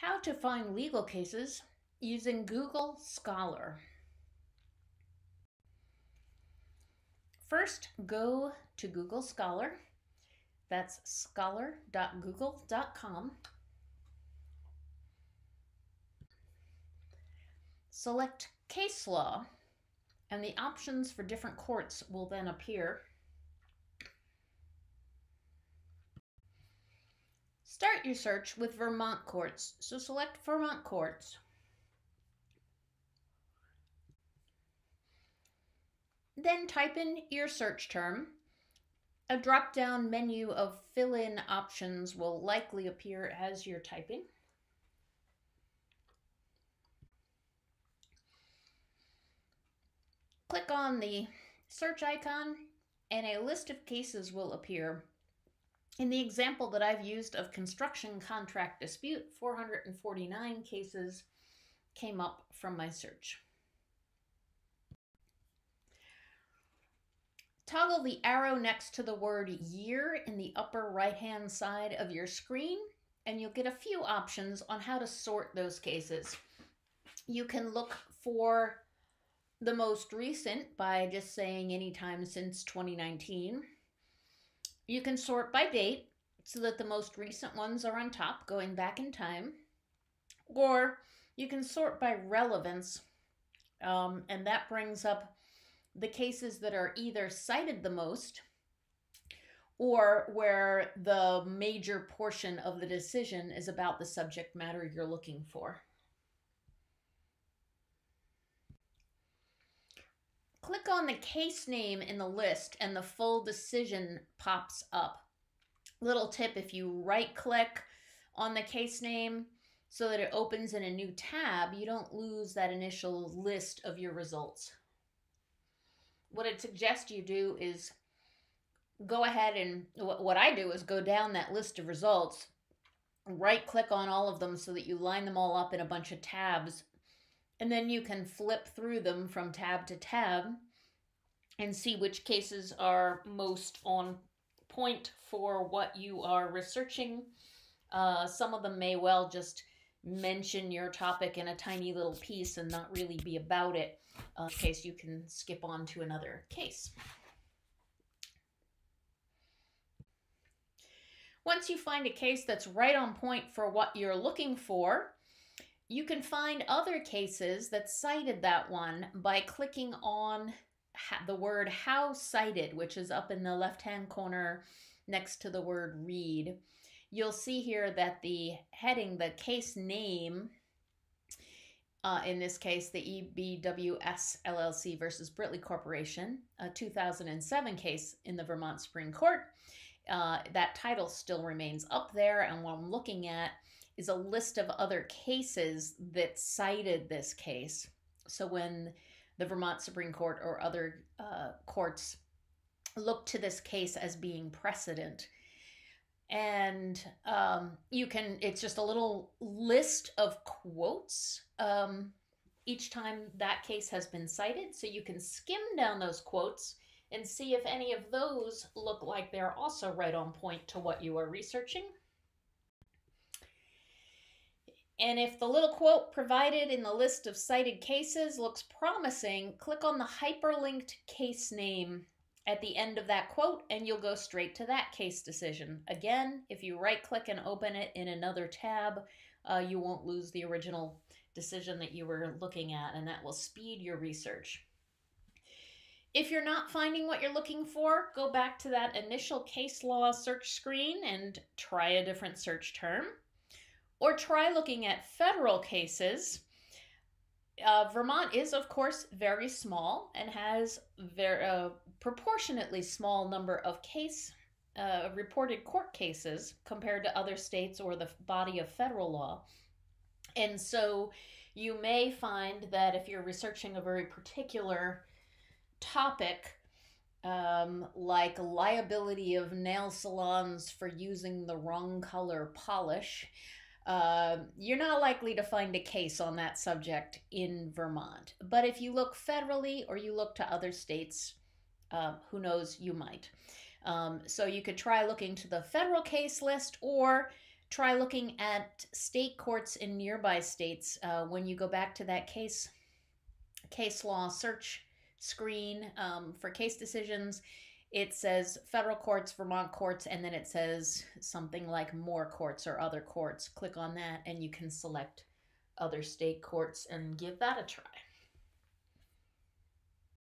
How to find legal cases using Google Scholar. First, go to Google Scholar. That's scholar.google.com. Select Case Law, and the options for different courts will then appear. Start your search with Vermont courts, so select Vermont courts. Then type in your search term. A drop down menu of fill in options will likely appear as you're typing. Click on the search icon and a list of cases will appear in the example that I've used of construction contract dispute, 449 cases came up from my search. Toggle the arrow next to the word year in the upper right hand side of your screen and you'll get a few options on how to sort those cases. You can look for the most recent by just saying anytime since 2019. You can sort by date so that the most recent ones are on top, going back in time. Or you can sort by relevance, um, and that brings up the cases that are either cited the most or where the major portion of the decision is about the subject matter you're looking for. Click on the case name in the list and the full decision pops up. Little tip if you right click on the case name so that it opens in a new tab, you don't lose that initial list of your results. What I'd suggest you do is go ahead and what I do is go down that list of results, right click on all of them so that you line them all up in a bunch of tabs and then you can flip through them from tab to tab and see which cases are most on point for what you are researching. Uh, some of them may well just mention your topic in a tiny little piece and not really be about it, uh, in case you can skip on to another case. Once you find a case that's right on point for what you're looking for, you can find other cases that cited that one by clicking on the word how cited, which is up in the left hand corner next to the word read. You'll see here that the heading, the case name, uh, in this case, the EBWS LLC versus Britly Corporation, a 2007 case in the Vermont Supreme Court. Uh, that title still remains up there, and what I'm looking at is a list of other cases that cited this case. So when the Vermont Supreme Court or other uh, courts look to this case as being precedent, and um, you can, it's just a little list of quotes um, each time that case has been cited. So you can skim down those quotes and see if any of those look like they're also right on point to what you are researching. And if the little quote provided in the list of cited cases looks promising, click on the hyperlinked case name at the end of that quote and you'll go straight to that case decision. Again, if you right click and open it in another tab, uh, you won't lose the original decision that you were looking at and that will speed your research. If you're not finding what you're looking for, go back to that initial case law search screen and try a different search term. Or try looking at federal cases. Uh, Vermont is, of course, very small and has very uh, proportionately small number of case uh, reported court cases compared to other states or the body of federal law. And so you may find that if you're researching a very particular topic, um, like liability of nail salons for using the wrong color polish, uh, you're not likely to find a case on that subject in Vermont. But if you look federally or you look to other states, uh, who knows, you might. Um, so you could try looking to the federal case list or try looking at state courts in nearby states uh, when you go back to that case case law search screen um, for case decisions it says federal courts vermont courts and then it says something like more courts or other courts. Click on that and you can select other state courts and give that a try